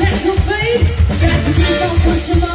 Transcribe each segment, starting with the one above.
your feet. Got to keep on pushing.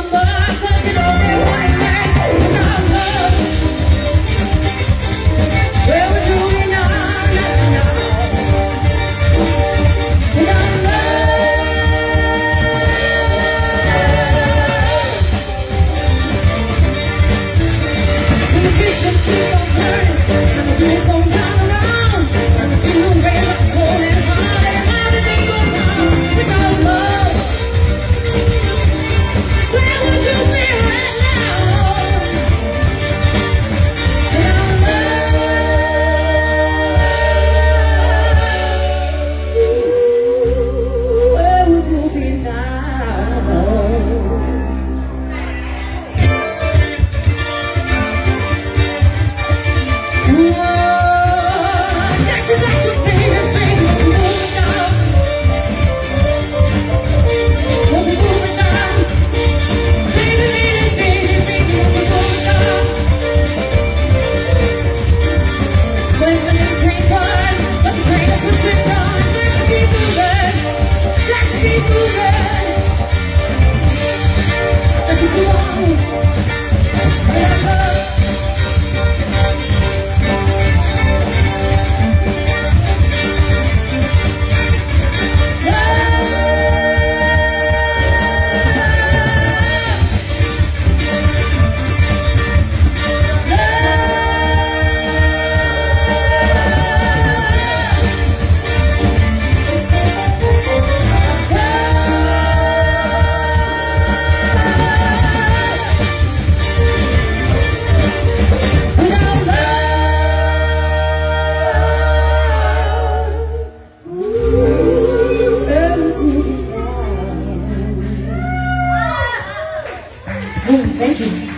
Entendi.